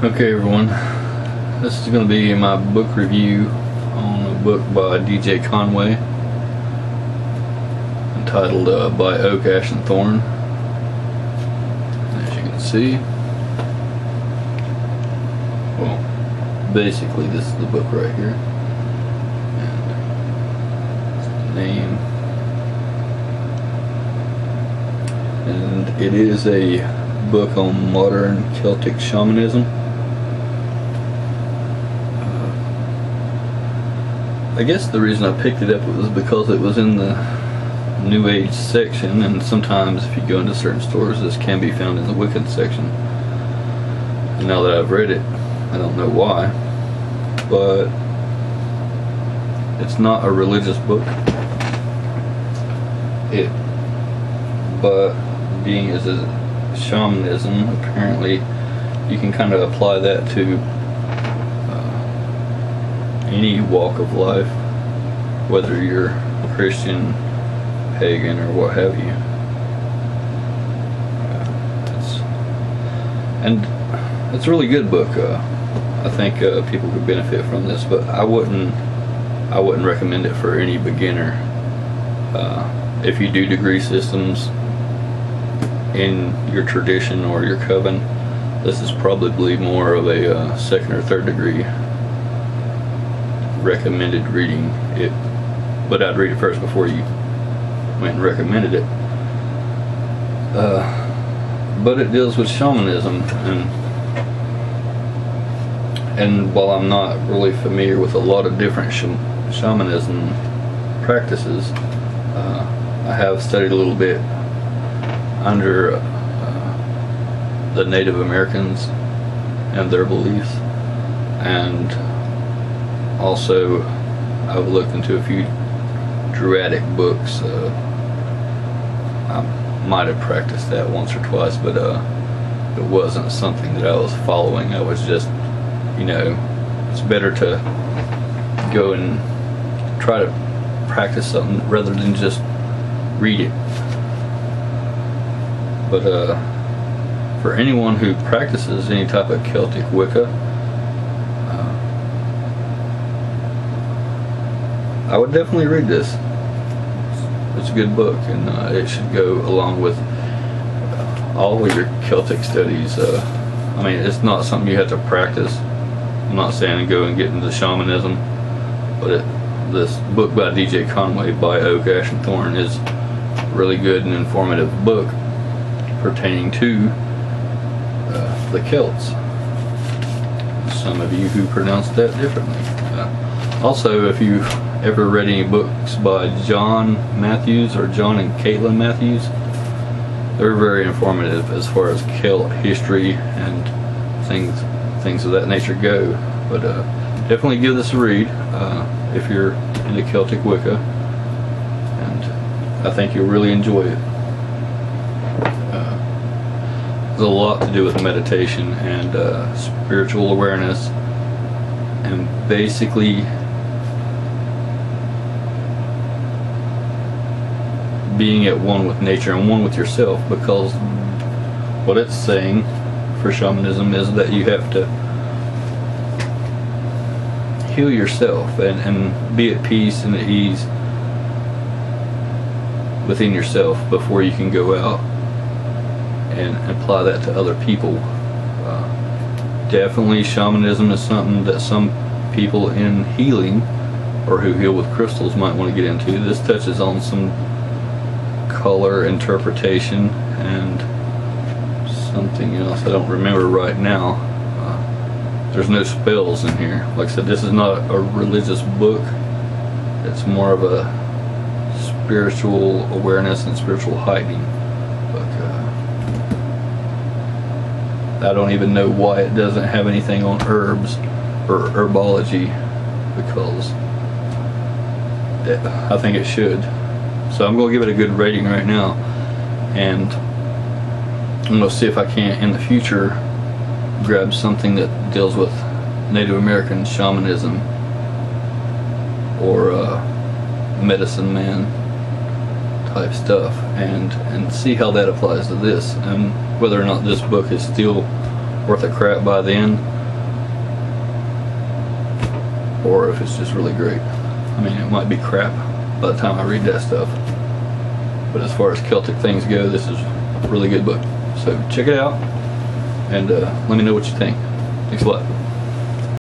Okay, everyone. This is going to be my book review on a book by D.J. Conway entitled uh, By Oak, Ash, and Thorn. As you can see, well, basically, this is the book right here. And name. And it is a book on modern Celtic shamanism. I guess the reason I picked it up was because it was in the New Age section, and sometimes if you go into certain stores, this can be found in the Wiccan section. And now that I've read it, I don't know why, but it's not a religious book. It, but being as a shamanism, apparently, you can kind of apply that to any walk of life, whether you're Christian, pagan, or what have you. Uh, and it's a really good book. Uh, I think uh, people could benefit from this, but I wouldn't. I wouldn't recommend it for any beginner. Uh, if you do degree systems in your tradition or your coven, this is probably more of a uh, second or third degree recommended reading it, but I'd read it first before you went and recommended it. Uh, but it deals with shamanism, and and while I'm not really familiar with a lot of different sh shamanism practices, uh, I have studied a little bit under uh, the Native Americans and their beliefs, and also I've looked into a few Druidic books. Uh, I might have practiced that once or twice, but uh, it wasn't something that I was following. I was just, you know, it's better to go and try to practice something rather than just read it. But uh, for anyone who practices any type of Celtic Wicca, I would definitely read this. It's a good book, and uh, it should go along with all of your Celtic studies. Uh, I mean, it's not something you have to practice. I'm not saying go and get into shamanism, but it, this book by D.J. Conway, by Oak, Ash, and Thorn, is a really good and informative book pertaining to uh, the Celts. Some of you who pronounce that differently. Uh, also, if you ever read any books by John Matthews or John and Caitlin Matthews. They're very informative as far as Celt history and things things of that nature go. But uh, definitely give this a read uh, if you're into Celtic Wicca, and I think you'll really enjoy it. Uh, there's a lot to do with meditation and uh, spiritual awareness, and basically being at one with nature and one with yourself because what it's saying for shamanism is that you have to heal yourself and, and be at peace and at ease within yourself before you can go out and apply that to other people. Uh, definitely shamanism is something that some people in healing or who heal with crystals might want to get into. This touches on some color interpretation and something else I don't remember right now. Uh, there's no spells in here. Like I said, this is not a religious book. It's more of a spiritual awareness and spiritual hiding. But uh, I don't even know why it doesn't have anything on herbs or herbology because I think it should. So I'm going to give it a good rating right now. And I'm going to see if I can't, in the future grab something that deals with Native American shamanism or uh, medicine man type stuff and and see how that applies to this and whether or not this book is still worth a crap by then, or if it's just really great. I mean, it might be crap by the time I read that stuff. But as far as Celtic things go, this is a really good book. So check it out and uh, let me know what you think. Thanks a lot.